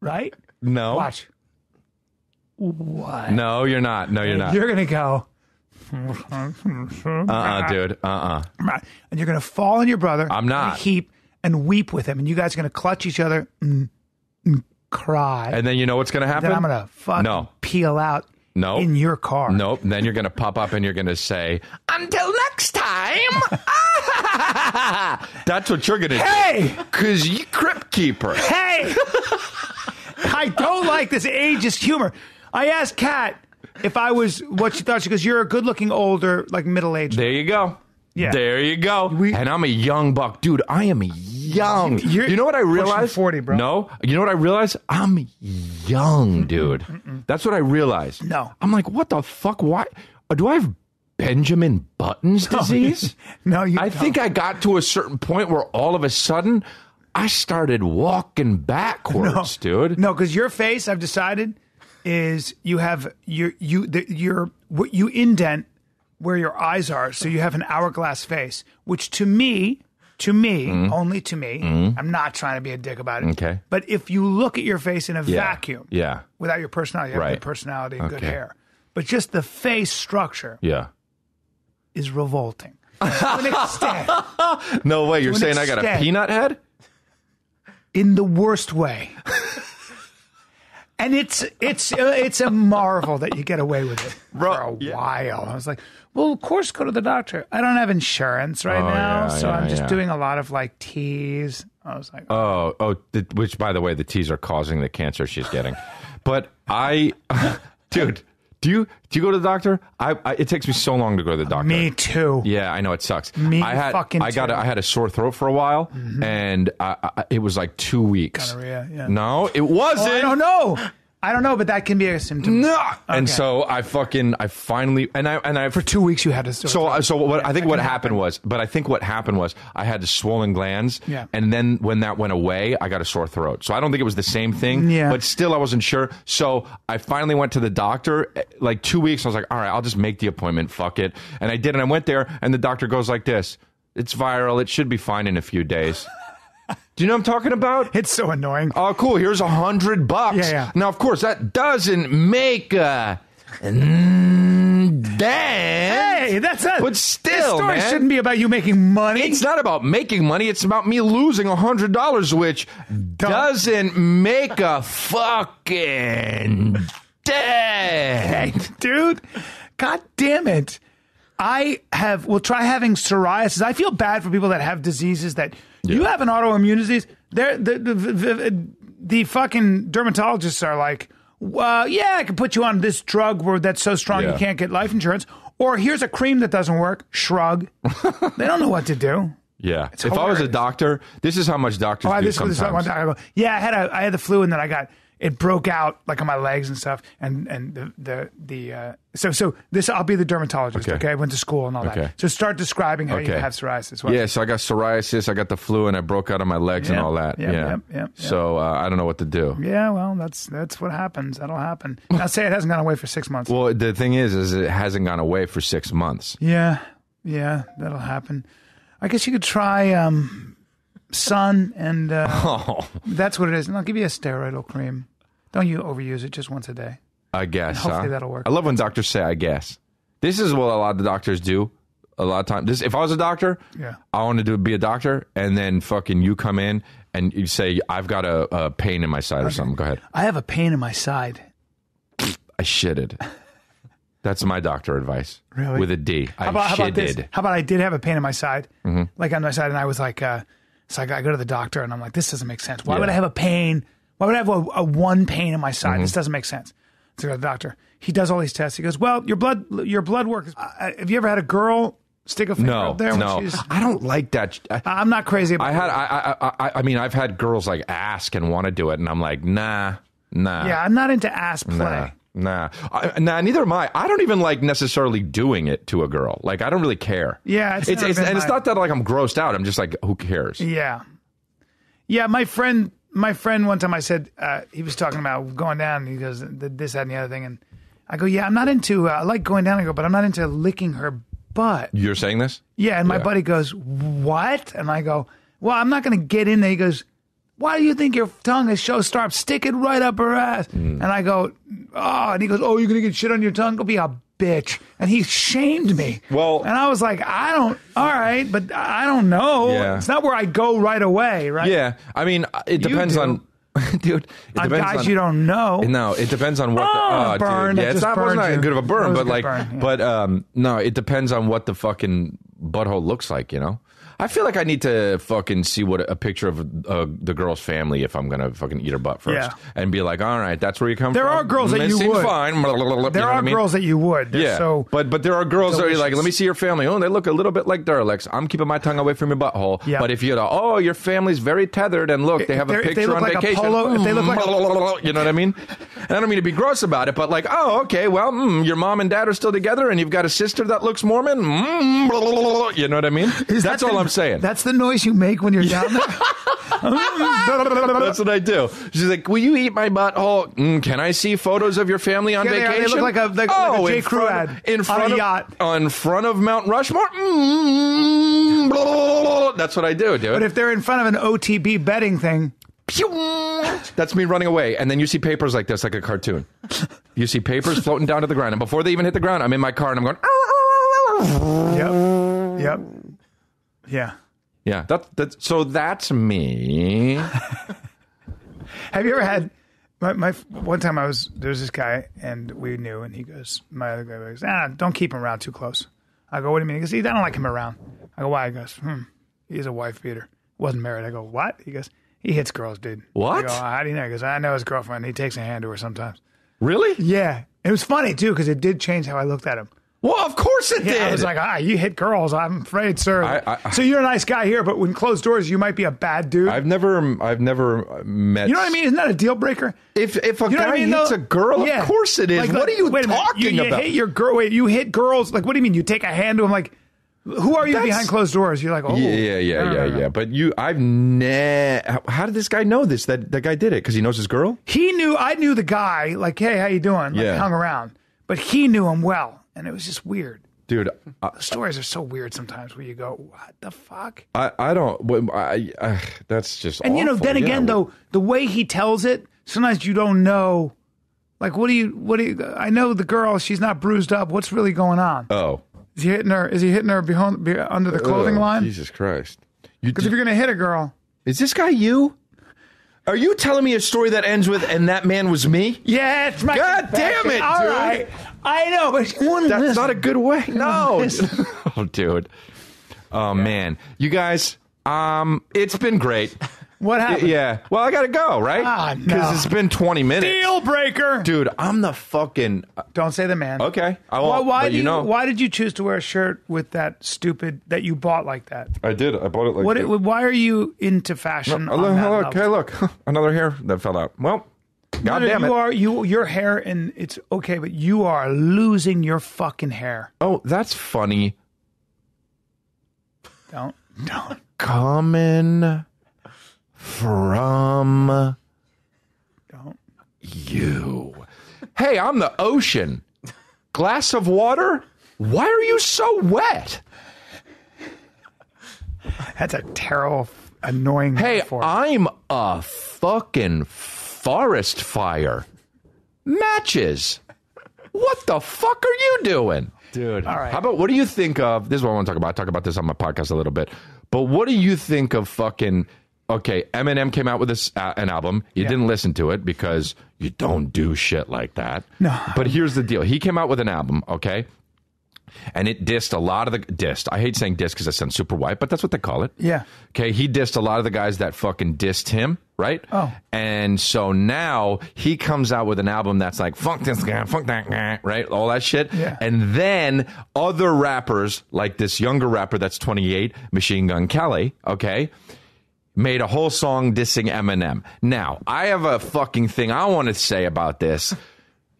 right? No. Watch. What? No, you're not. No, you're not. You're gonna go, uh-uh, dude. Uh-uh. and you're gonna fall on your brother. I'm in a not. heap and weep with him, and you guys are gonna clutch each other and, and cry. And then you know what's going to happen? then I'm gonna fucking No. peel out No. in your car. Nope. Then you're going to pop up and you're going to say, until next time. That's what you're going to Hey! do. Because you crypt keeper. Hey! I don't like this ageist humor. I asked Kat if I was what she thought. She goes, "You're a good-looking, older, like middle-aged." There you go. Yeah. There you go. We- and I'm a young buck. Dude, I am young. You know what I realized? 40, bro. No. You know what I realized? I'm young, dude. That's what I realized. No. I'm like, what the fuck? Why? Do I have Benjamin Button's disease? No, you I don't. think I got to a certain point where all of a sudden I started walking backwards, dude. No, because your face, I've decided, is you have your you the, your what you indent where your eyes are, so you have an hourglass face, which to me, to me, mm. only to me, mm. I'm not trying to be a dick about it. Okay. But if you look at your face in a Yeah. vacuum, Yeah. without your personality, you have Right. good personality and good hair, but just the face structure Yeah. is revolting. Extent, No way. You're saying I got a peanut head? In the worst way. And it's it's uh, it's a marvel that you get away with it Bro, for a yeah. while. I was like, well, of course, go to the doctor. I don't have insurance right Oh, now, yeah, so yeah, I'm just doing a lot of like teas. I was like, Oh, oh, the, which by the way, the teas are causing the cancer she's getting. But I, dude, do you do you go to the doctor? I, I it takes me so long to go to the doctor. me too. Yeah, I know it sucks. Me I had fucking I got too. a, I had a sore throat for a while, mm-hmm. and I, I, it was like two weeks. Gonorrhea, yeah. No, it Oh, wasn't. I don't know. I don't know, but that can be a symptom. No. And Okay. so I fucking I finally and I and I For two weeks, you had to. So, uh, so what I think what can happened was, but I think what happened was I had the swollen glands, Yeah. and then when that went away, I got a sore throat. So I don't think it was the same thing, Yeah. but still I wasn't sure. So I finally went to the doctor, eh, like two weeks. I was like, all right, I'll just make the appointment. Fuck it, and I did, and I went there, and the doctor goes like this: "It's viral. It should be fine in a few days." Do you know what I'm talking about? It's so annoying. Oh, cool. Here's a hundred bucks. Yeah, yeah. Now, of course, that doesn't make a mm, dent. Hey, that's not. But still, this story man. shouldn't be about you making money. It's not about making money. It's about me losing a hundred dollars, which doesn't make a fucking dent. dude. God damn it. I have, well, try having psoriasis. I feel bad for people that have diseases that you have an autoimmune disease. They're, the, the, the, the fucking dermatologists are like, well, yeah, I can put you on this drug where that's so strong Yeah. you can't get life insurance. Or here's a cream that doesn't work. Shrug. they don't know what to do. Yeah. if I was a doctor, this is how much doctors Oh, do sometimes. one time I go, yeah, I had a I had the flu and then I got it broke out like on my legs and stuff and and the the the uh, so so this I'll be the dermatologist. Okay. Okay, I went to school and all Okay. that. So start describing how you have psoriasis. What- Yeah, so I got psoriasis, I got the flu, and I broke out on my legs and all that. yep, yeah. yep, yep, yep. So uh, I don't know what to do. Yeah, well, that's that's what happens. That'll happen. Now say it hasn't gone away for six months. Well, the thing is, is it hasn't gone away for six months. yeah, yeah, that'll happen. I guess you could try um, sun and uh, Oh, that's what it is. And I'll give you a steroidal cream. Don't you overuse it just once a day. I guess. Hopefully huh? that'll work. I love when doctors say, "I guess." This is what a lot of the doctors do. A lot of time. This, if I was a doctor, Yeah. I wanted to be a doctor, and then fucking you come in and you say, "I've got a, a pain in my side or something." Go ahead. I have a pain in my side. I shitted. That's my doctor advice. Really? With a D. I How about, how about this? How about I did have a pain in my side, Mm-hmm. like on my side, and I was like, uh, so I go, I go to the doctor, and I'm like, this doesn't make sense. Why would I have a pain? Why would I have a, a one pain in my side? Mm-hmm. This doesn't make sense. So I go to the doctor. He does all these tests. He goes, well, your blood, your blood work. Is, uh, have you ever had a girl stick a finger No, up there? no, she's- I don't like that. I, I'm not crazy. About I had, I, I, I, I mean, I've had girls like ask and want to do it, and I'm like, nah, nah. yeah, I'm not into ass play. Nah, nah, I, nah. Neither am I. I don't even like necessarily doing it to a girl. Like I don't really care. Yeah, it's it's, it's and it's not that like I'm grossed out. I'm just like, who cares? Yeah. Yeah, my friend, my friend, one time I said, uh, he was talking about going down, and he goes, th- this, that, and the other thing. And I go, yeah, I'm not into, uh, I like going down. I go, but I'm not into licking her butt. You're saying this? Yeah. And my Yeah. buddy goes, what? And I go, well, I'm not going to get in there. He goes, why do you think your tongue is so sharp? Stick it right up her ass. Hmm. And I go, oh, and he goes, oh, you're gonna get shit on your tongue? Go be a bitch. And he shamed me. Well- and I was like, I don't. All right, but I don't know. Yeah. It's not where I go right away, right? Yeah, I mean, it depends on, dude. It On depends guys on, you don't know. No, it depends on what. Oh, the, oh, burn. Dude. Yeah, it's not wasn't that good of a burn, was a but like, burn, yeah. but um, no, it depends on what the fucking butthole looks like. You know, I feel like I need to fucking see what a picture of uh, the girl's family if I'm gonna fucking eat her butt first, Yeah. and be like, all right, that's where you come There from. There are girls that you would. Fine. You know there are I mean? girls that you would. They're Yeah, So but but there are girls that are like, let me see your family. Oh, they look a little bit like derelicts. I'm keeping my tongue away from your butthole. Yeah. But if you go, oh, your family's very tethered, and look, they have a they're- if they picture on like vacation. polo- they look like you know what I mean? And I don't mean to be gross about it, but like, oh, okay, well, mm, your mom and dad are still together, and you've got a sister that looks Mormon. Mm, you know what I mean? Is That's that all the- I'm saying. That's the noise you make when you're down there. That's what I do. She's like, "Will you eat my butthole? Mm, can I see photos of your family on Yeah, they are. They vacation?" look like a- like- like a oh, in Crew front, ad in on front a of yacht. on front of Mount Rushmore. Mm, blah, blah, blah, blah. That's what I do, dude. but if they're in front of an OTB betting thing, Pew! That's me running away, and then you see papers like this, like a cartoon. You see papers floating down to the ground, and before they even hit the ground, I'm in my car and I'm going. yep, yep, yeah. Yeah, that, that's so that's me. Have you ever had my, my one time I was there's this guy and we knew and he goes my other guy goes ah don't keep him around too close. I go what do you mean? He goes I don't like him around. I go why? He goes hmm he's a wife beater. Wasn't married. I go what? He goes he hits girls, dude. What? I go how do you know? He goes I know his girlfriend. He takes a hand to her sometimes. Really? Yeah, it was funny too because it did change how I looked at him. Well, of course it Yeah, did. I was like, ah, you hit girls. I'm afraid, sir. I- I- so you're a nice guy here, but when closed doors, you might be a bad dude. I've never, I've never met. you know what I mean? Isn't that a deal breaker? If if a You know guy I mean? hits though? a girl, Yeah. of course it is. Like, what like, are you wait talking you, you about? hit your girl. Wait, you hit girls. Like, what do you mean? You take a hand to them? Like, who are you That's- behind closed doors? You're like, oh, yeah, yeah, yeah, yeah, no, no. yeah. But you, I've ne. How, how did this guy know this? That that guy did it because he knows his girl. He knew. I knew the guy. Like, hey, how you doing? Like, Yeah. hung around, but he knew him well, and it was just weird. Dude, I, The stories are so weird sometimes. Where you go, what the fuck? I, I don't. I, I, that's just. And you know, then Yeah. again, though, the way he tells it, sometimes you don't know. Like, what do you? What do you? I know the girl. She's not bruised up. What's really going on? Oh, Is he hitting her? Is he hitting her behind, be, under the clothing Oh, line? Jesus Christ! You, Because if you're gonna hit a girl, is this guy you? Are you telling me a story that ends with "and that man was me"? yeah, it's my. God damn it, All dude. right. I know, but That's listen. not a good way. No. Oh, dude. Oh man, you guys. Um, it's been great. What happened? Yeah. Well, I gotta go, right? Ah, no. Because it's been twenty minutes. Deal breaker. Dude, I'm the fucking. Don't say the man. Okay. I Why, won't. why but do you know, Why did you choose to wear a shirt with that stupid that you bought like that? I did. I bought it like. What? why are you into fashion? Oh, on look, that look, level? hey, look, another hair that fell out. Well, god No, no, damn it. you are you your hair and it's okay, but you are losing your fucking hair. oh, that's funny. Don't don't. Coming from Don't. you. Hey, I'm the ocean. Glass of water? Why are you so wet? That's a terrible, annoying. Hey, metaphor. I'm a fucking forest fire. Matches. What the fuck are you doing? Dude. All right. How about what do you think of this is what I want to talk about. I talk about this on my podcast a little bit. But what do you think of fucking okay, Eminem came out with this uh, an album. You didn't listen to it because you don't do shit like that. No. But here's the deal. He came out with an album, okay? And it dissed a lot of the dissed. I hate saying dissed because that sounds super white, but that's what they call it. Yeah. Okay, he dissed a lot of the guys that fucking dissed him, right? Oh. And so now he comes out with an album that's like, fuck this guy, fuck that guy, right? All that shit. Yeah. And then other rappers, like this younger rapper that's 28, Machine Gun Kelly, okay, made a whole song dissing Eminem. Now, I have a fucking thing I want to say about this.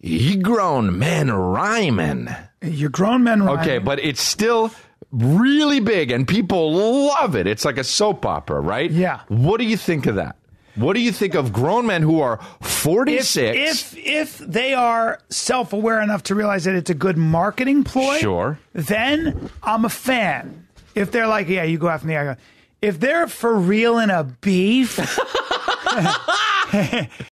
He grown men rhyming. You're grown men, Ryan. Okay, but it's still really big and people love it. It's like a soap opera, right? Yeah. What do you think of that? What do you think of grown men who are if 46? if if they are self aware enough to realize that it's a good marketing ploy, Sure. then I'm a fan. If they're like, yeah, you go after me, I go. if they're for real in a beef,